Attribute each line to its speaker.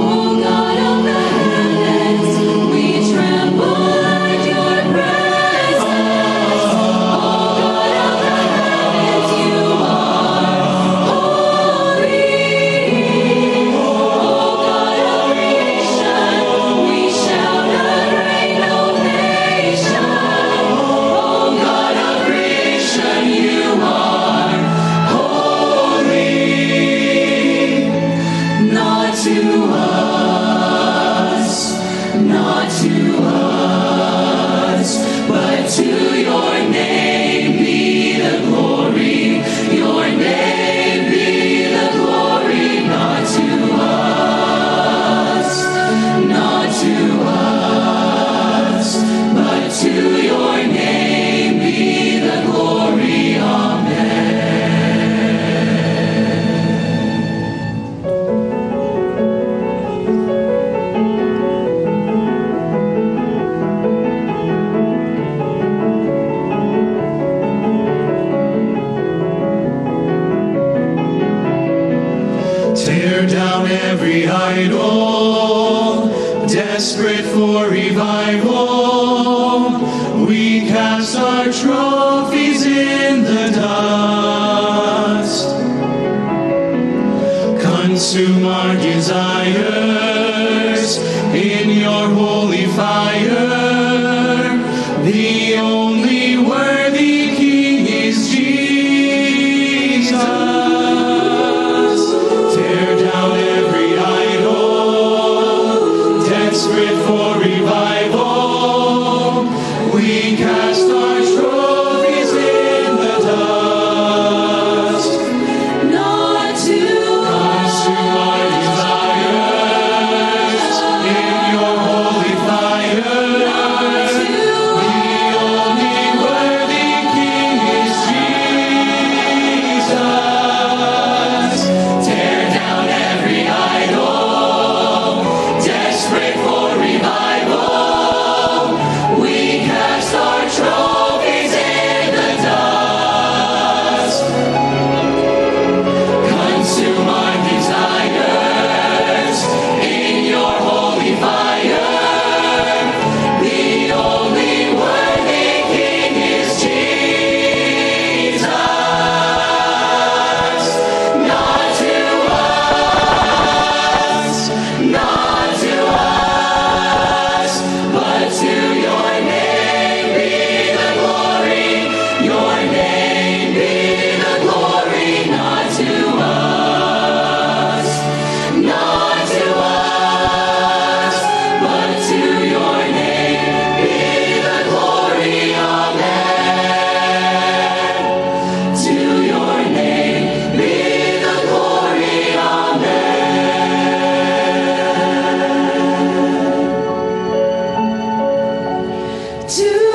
Speaker 1: mundo. Tear down every idol, desperate for revival trophies in the dust. Consume our desires in your holy fire. The only worthy King is Jesus. Tear down every idol desperate for revival. We can. to